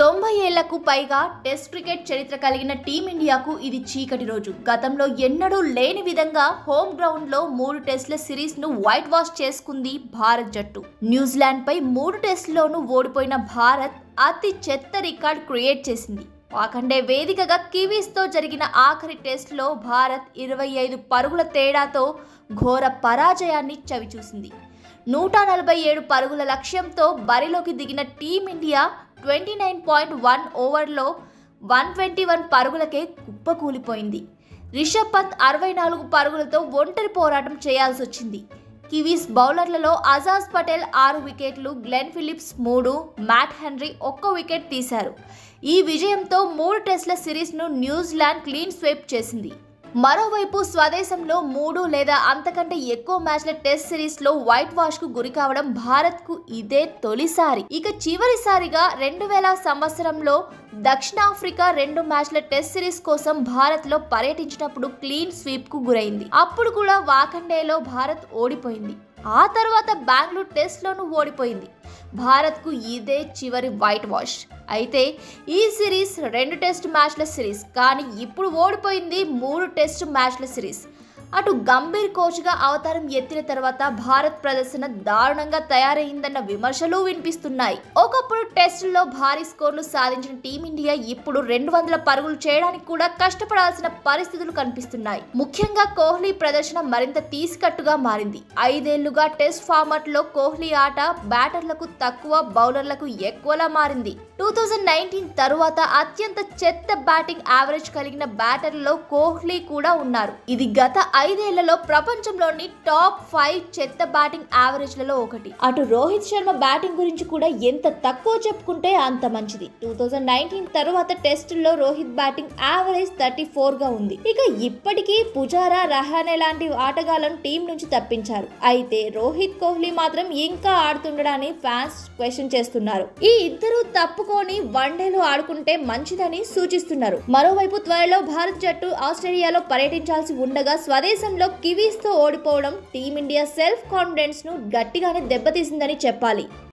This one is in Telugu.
తొంభై ఏళ్ళకు పైగా టెస్ట్ క్రికెట్ చరిత్ర కలిగిన టీమిండియాకు ఇది చీకటి రోజు. గతంలో ఎన్నడూ లేని విధంగా హోమ్ గ్రౌండ్లో మూడు టెస్టుల సిరీస్ను వైట్ వాష్ చేసుకుంది భారత్ జట్టు. న్యూజిలాండ్ పై మూడు టెస్టుల్లోనూ ఓడిపోయిన భారత్ అతి చెత్త రికార్డ్ క్రియేట్ చేసింది. వాకండే వేదికగా కివీస్తో జరిగిన ఆఖరి టెస్టులో భారత్ ఇరవై ఐదు పరుగుల తేడాతో ఘోర పరాజయాన్ని చవిచూసింది. నూట నలభై ఏడు పరుగుల లక్ష్యంతో బరిలోకి దిగిన Team India twenty nine point one ఓవర్లో వన్ ట్వంటీ వన్ పరుగులకే కుప్పకూలిపోయింది రిషబ్ పంత్ అరవై నాలుగు పరుగులతో ఒంటరి పోరాటం చేయాల్సి వచ్చింది. కివీస్ బౌలర్లలో అజాజ్ పటేల్ ఆరు వికెట్లు గ్లెన్ ఫిలిప్స్ మూడు మ్యాట్ హెన్రీ ఒక్క వికెట్ తీశారు. ఈ విజయంతో మూడు టెస్టుల సిరీస్ను న్యూజిలాండ్ క్లీన్ స్వీప్ చేసింది. మరోవైపు స్వదేశంలో మూడు లేదా అంతకంటే ఎక్కువ మ్యాచ్ల టెస్ట్ సిరీస్లో వైట్ వాష్కు గురి కావడం భారత్కు ఇదే తొలిసారి. ఇక చివరిసారిగా రెండు వేల సంవత్సరంలో దక్షిణాఫ్రికా రెండు మ్యాచ్ల టెస్ట్ సిరీస్ కోసం భారత్లో పర్యటించినప్పుడు క్లీన్ స్వీప్కు గురైంది. అప్పుడు కూడా వాకండేలో భారత్ ఓడిపోయింది. ఆ తర్వాత బెంగళూరు టెస్ట్ లోనూ ఓడిపోయింది. భారత్కు ఇదే చివరి వైట్ వాష్. అయితే ఈ సిరీస్ రెండు టెస్ట్ మ్యాచ్ల సిరీస్. కానీ ఇప్పుడు ఓడిపోయింది మూడు టెస్ట్ మ్యాచ్ల సిరీస్. అటు గంభీర్ కోచ్గా అవతారం ఎత్తిన తర్వాత భారత్ ప్రదర్శన దారుణంగా తయారైందన్న విమర్శలు వినిపిస్తున్నాయి. ఒకప్పుడు టెస్టుల్లో భారీ స్కోర్లు సాధించిన టీమిండియా ఇప్పుడు రెండు వందల పరుగులు చేయడానికి కూడా కష్టపడాల్సిన పరిస్థితులు కనిపిస్తున్నాయి. ముఖ్యంగా కోహ్లీ ప్రదర్శన మరింత తీసికట్టుగా మారింది. ఐదేళ్ళుగా టెస్ట్ ఫార్మాట్లో కోహ్లీ ఆట బ్యాటర్లకు తక్కువ బౌలర్లకు ఎక్కువలా మారింది. టూ థౌజండ్ నైన్టీన్ తరువాత అత్యంత చెత్త బ్యాటింగ్ యావరేజ్ కలిగిన బ్యాటర్లలో కోహ్లీ కూడా ఉన్నారు. ఇది గత ఐదేళ్ళలో ప్రపంచంలోని టాప్ ఫైవ్ చెత్త బ్యాటింగ్ యావరేజ్లలో ఒకటి. అటు రోహిత్ శర్మ బ్యాటింగ్ గురించి కూడా ఎంత తక్కువ చెప్పుకుంటే అంత మంచిది. టూ థౌజండ్ నైన్టీన్ తరువాత టెస్టుల్లో రోహిత్ బ్యాటింగ్ యావరేజ్ థర్టీ ఫోర్గా ఉంది. ఇక ఇప్పటికీ పుజారా రహానే లాంటి ఆటగాళ్ళను టీం నుంచి తప్పించారు. అయితే రోహిత్ కోహ్లీ మాత్రం ఇంకా ఆడుతుండడాన్ని ఫ్యాన్స్ క్వశ్చన్ చేస్తున్నారు. ఈ ఇద్దరు తప్పుకొని వన్డేలో ఆడుకుంటే మంచిదని సూచిస్తున్నారు. మరోవైపు త్వరలో భారత్ జట్టు ఆస్ట్రేలియాలో పర్యటించాల్సి ఉండగా స్వదేశంలో కివీస్ కివీస్తో ఓడిపోవడం టీమిండియా సెల్ఫ్ కాన్ఫిడెన్స్ను గట్టిగానే దెబ్బతీసిందని చెప్పాలి.